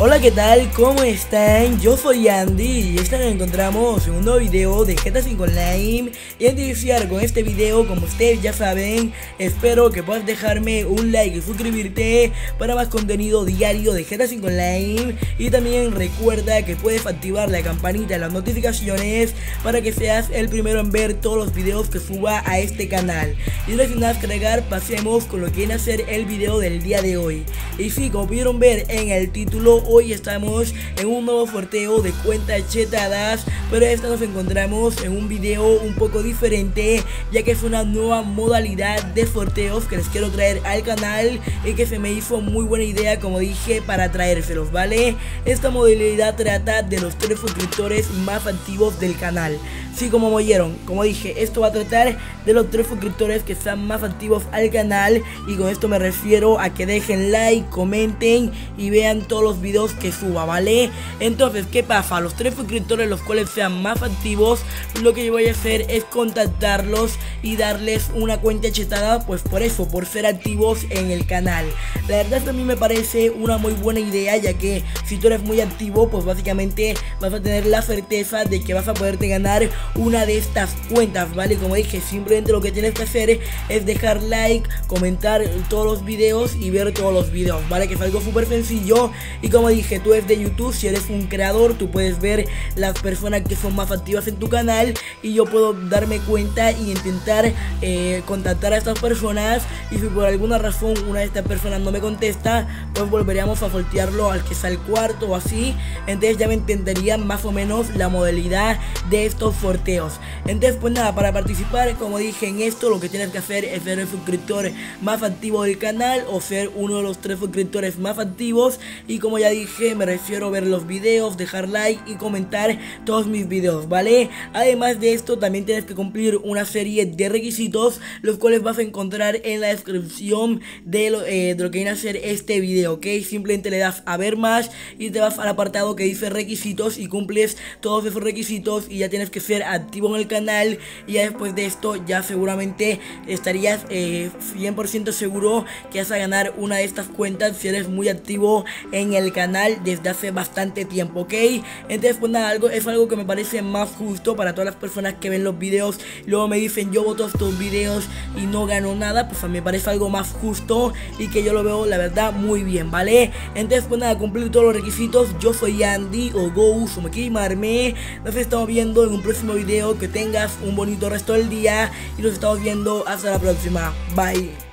Hola, ¿qué tal? ¿Cómo están? Yo soy Andy y esta nos encontramos en un nuevo video de GTA 5 Online Y antes de iniciar con este video, como ustedes ya saben, espero que puedas dejarme un like y suscribirte para más contenido diario de GTA 5 Online Y también recuerda que puedes activar la campanita de las notificaciones para que seas el primero en ver todos los videos que suba a este canal Y sin más que pasemos con lo que viene a ser el video del día de hoy Y sí, como pudieron ver en el título estamos en un nuevo sorteo de cuentas chetadas Pero esta nos encontramos en un video un poco diferente Ya que es una nueva modalidad de sorteos que les quiero traer al canal Y que se me hizo muy buena idea como dije para traérselos, ¿vale? Esta modalidad trata de los tres suscriptores más activos del canal Sí, como oyeron, como dije, esto va a tratar de los tres suscriptores que están más activos al canal Y con esto me refiero a que dejen like, comenten y vean todos los videos que suba, ¿vale? Entonces, ¿qué pasa? Los tres suscriptores los cuales sean más activos, lo que yo voy a hacer es contactarlos y darles una cuenta chetada, pues por eso, por ser activos en el canal. La verdad a mí me parece una muy buena idea, ya que si tú eres muy activo, pues básicamente vas a tener la certeza de que vas a poderte ganar una de estas cuentas, ¿vale? Como dije, simplemente lo que tienes que hacer es dejar like, comentar todos los videos y ver todos los videos, ¿vale? Que es algo súper sencillo y como dije, tú eres de YouTube, si eres un creador, tú puedes ver las personas que son más activas en tu canal y yo puedo darme cuenta y intentar eh, contactar a estas personas y si por alguna razón una de estas personas no me contesta, pues volveríamos a voltearlo al que está el cuarto o así, entonces ya me entenderían más o menos la modalidad de estos sorteos. Entonces pues nada, para participar, como dije en esto, lo que tienes que hacer es ser el suscriptor más activo del canal o ser uno de los tres suscriptores más activos y como ya dije, me refiero a ver los videos, dejar like y comentar todos mis videos, ¿vale? Además de esto también tienes que cumplir una serie de requisitos los cuales vas a encontrar en la descripción de lo, eh, que viene a ser este video, ¿ok? Simplemente le das a ver más y te vas al apartado que dice requisitos y cumples todos esos requisitos y ya tienes que ser activo en el canal y ya después de esto ya seguramente estarías 100% eh, seguro que vas a ganar una de estas cuentas si eres muy activo en el canal desde hace bastante tiempo, ¿ok? Entonces pues nada, algo, es algo que me parece más justo para todas las personas que ven los videos Luego me dicen yo voto estos videos y no gano nada, pues a mí me parece algo más justo y que yo lo veo la verdad muy bien, ¿vale? Entonces pues nada, cumplir todos los requisitos, yo soy Andy o Ghost o me quemarme Nos estamos viendo en un próximo video, que tengas un bonito resto del día y nos estamos viendo. Hasta la próxima, bye